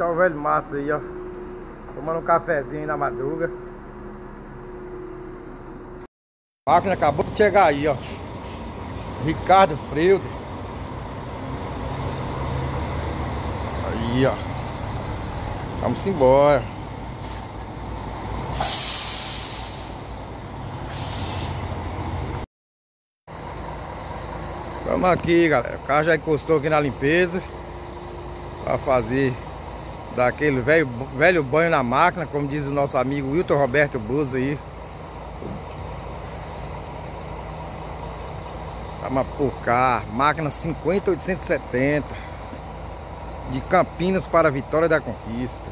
tá o velho Márcio aí, ó. Tomando um cafezinho na madruga. A máquina acabou de chegar aí, ó. Ricardo Freude. Aí, ó. Vamos embora. Vamos aqui, galera. O carro já encostou aqui na limpeza. Pra fazer daquele velho, velho banho na máquina, como diz o nosso amigo Wilton Roberto Buzz aí. Vamos por cá, máquina 50870 de Campinas para Vitória da Conquista.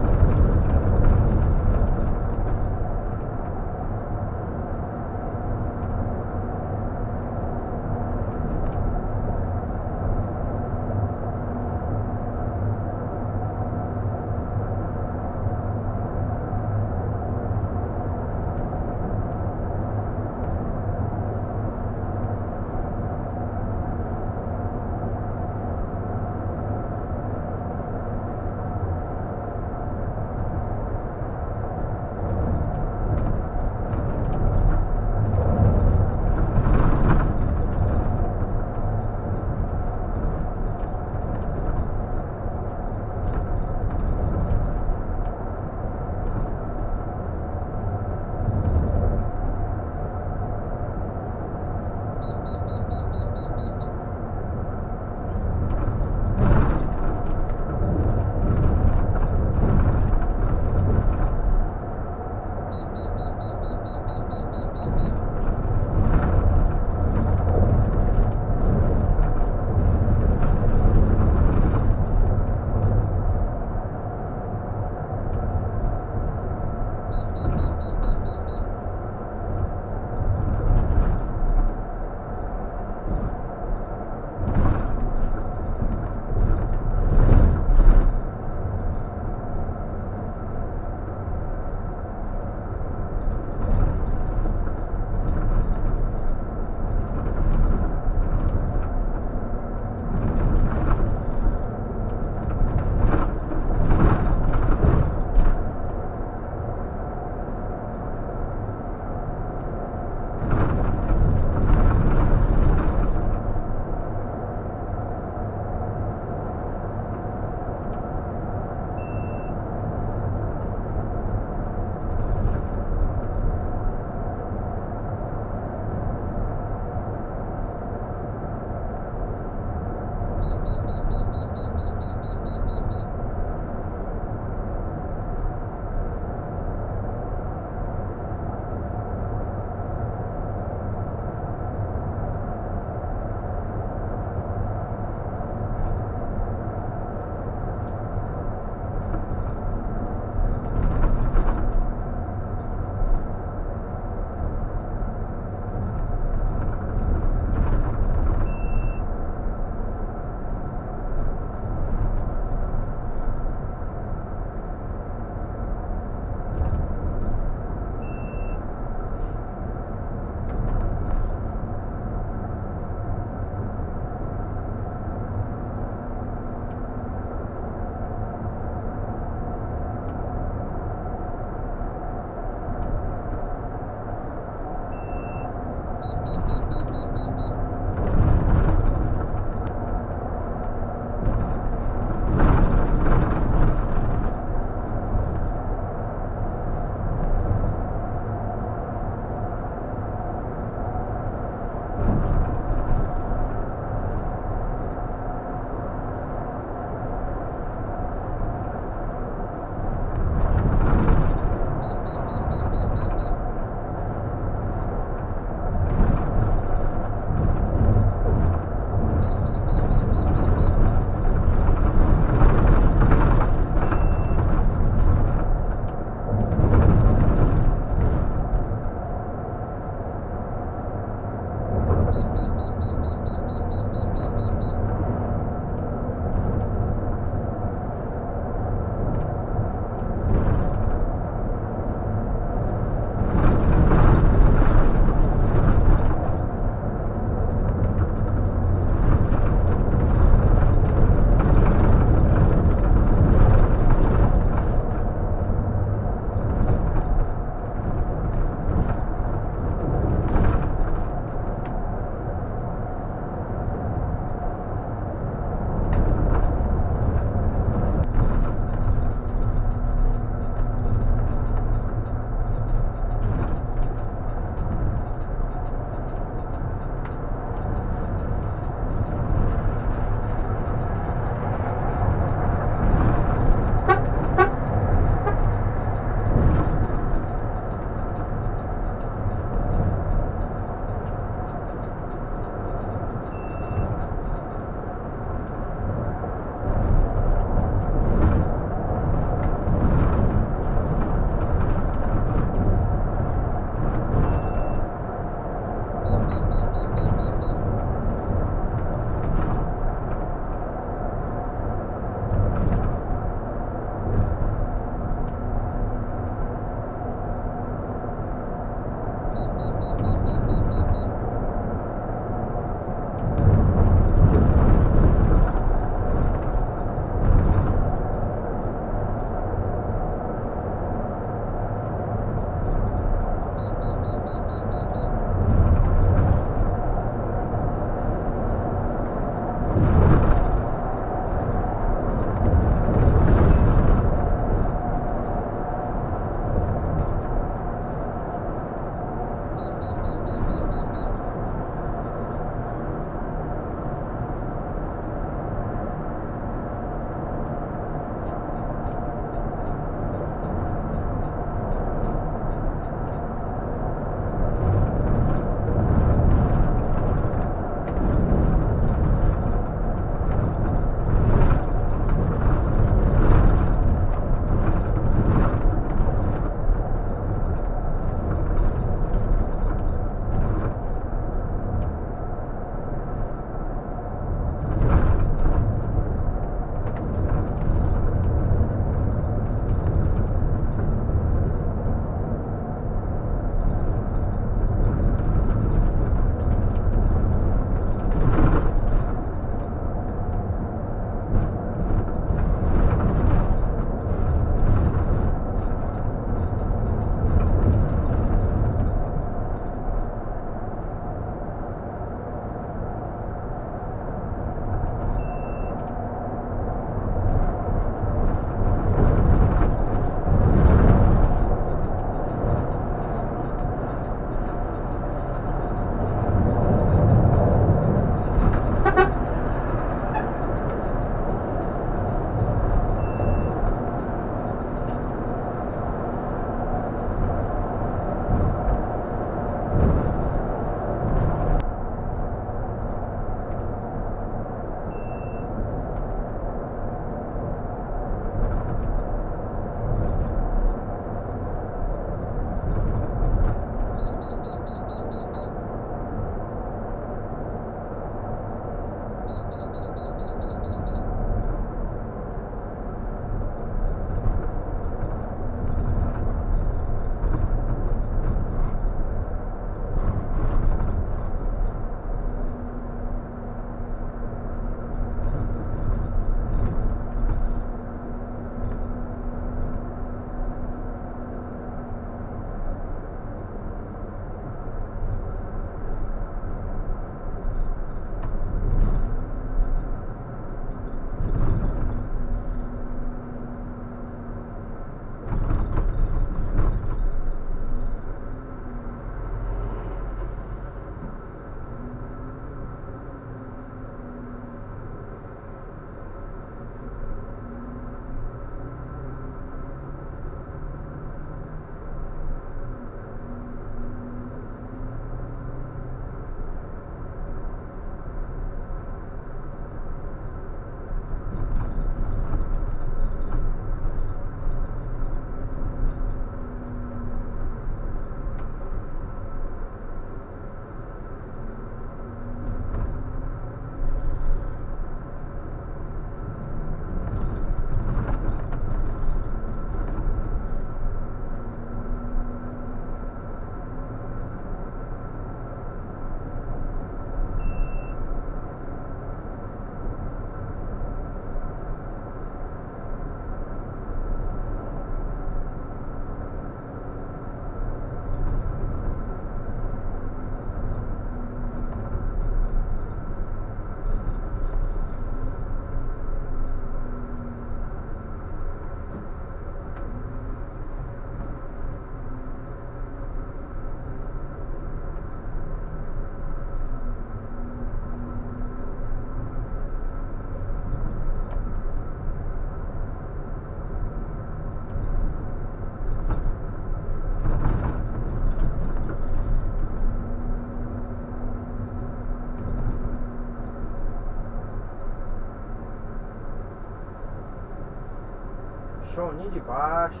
Caixoninho de baixo.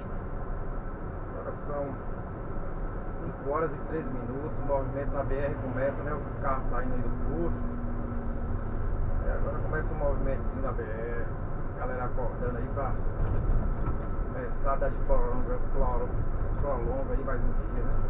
Agora são 5 horas e 13 minutos. O movimento na BR começa, né? Os carros saindo aí do posto. É, agora começa o um movimentozinho na BR. Galera acordando aí pra começar a dar de prolonga, prolonga aí mais um dia, né?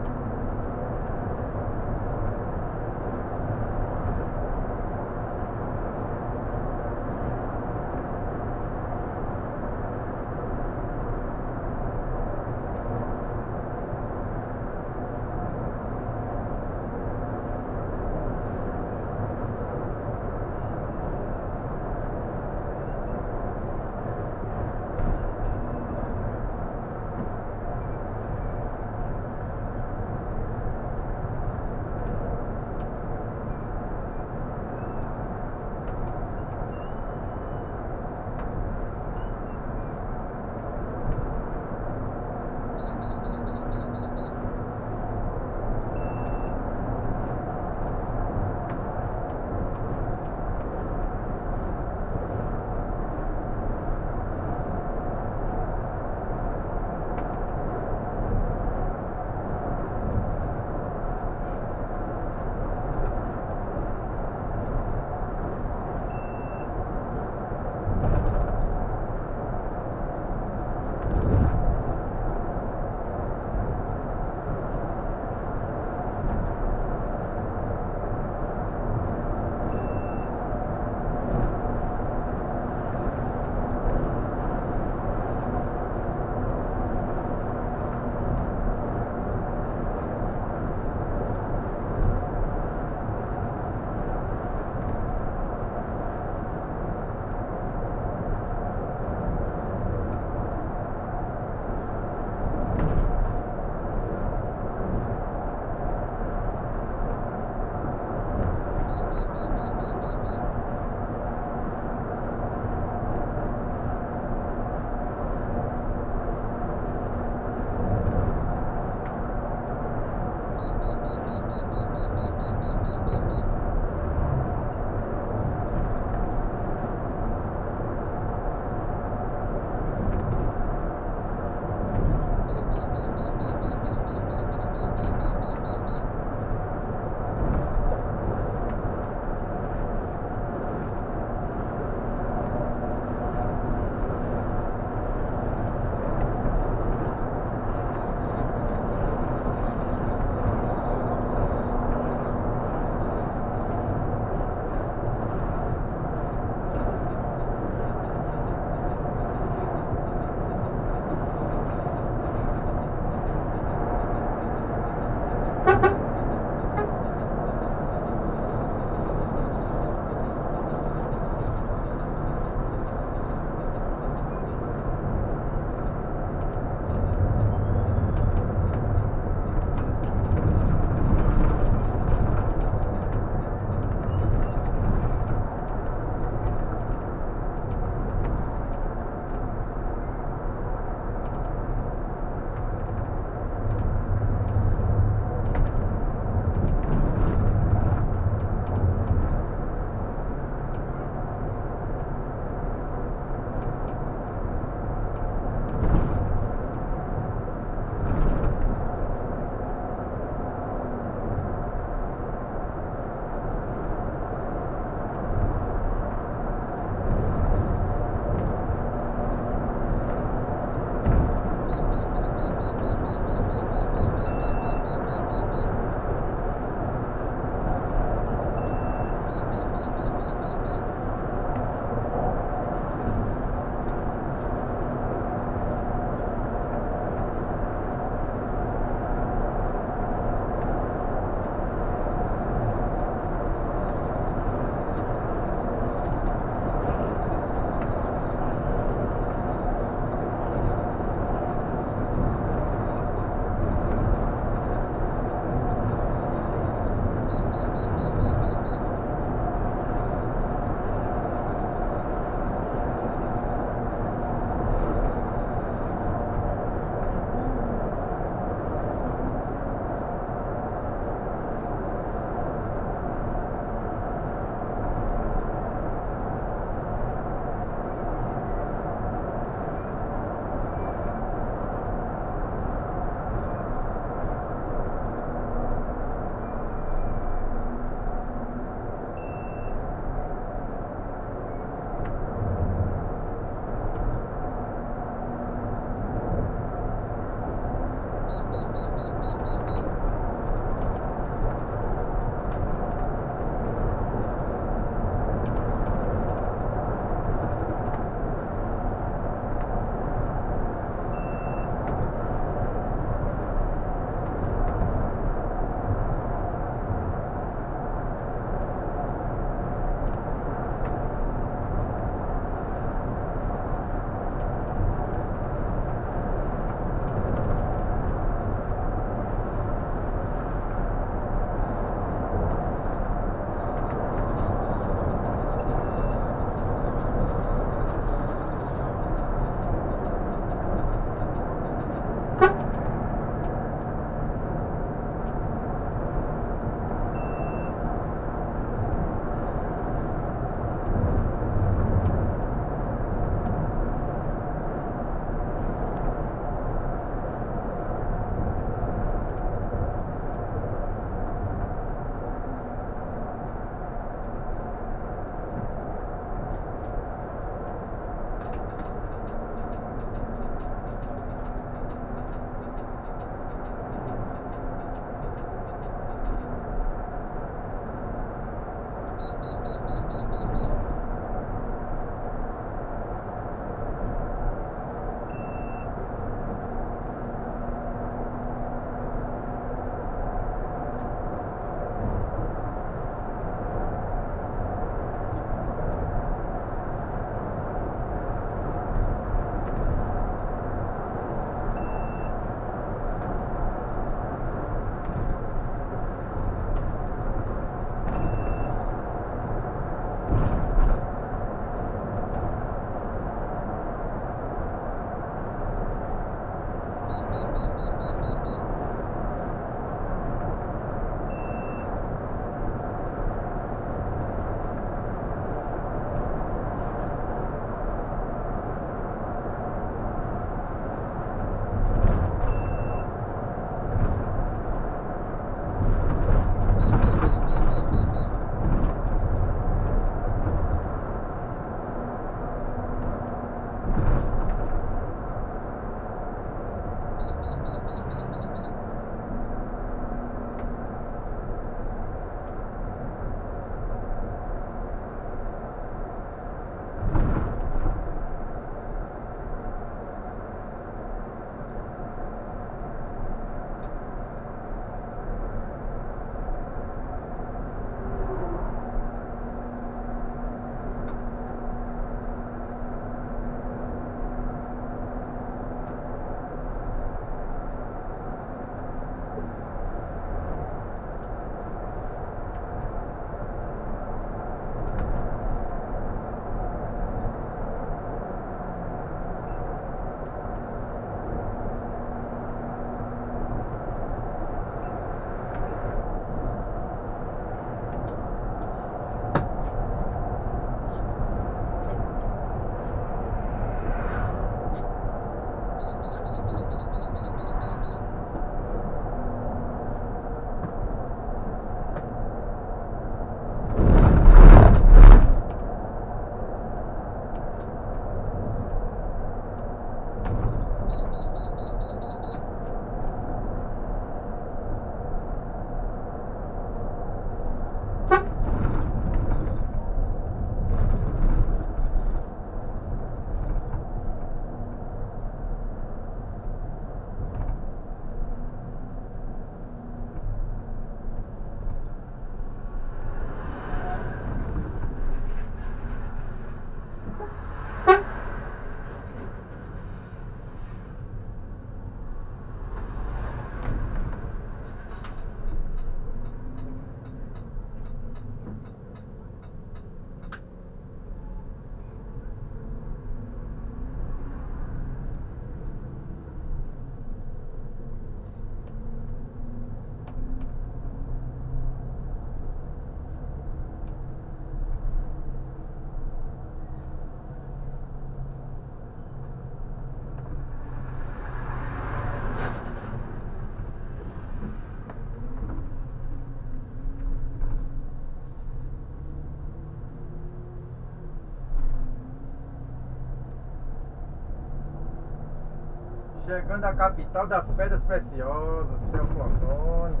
Chegando à capital das pedras preciosas, Teoflotone.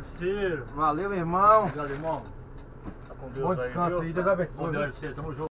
Parceiro. Valeu, irmão. Obrigado, irmão. Tá com Deus Bom aí, descanso aí, Deus abençoe, Bom Deus você, tamo junto.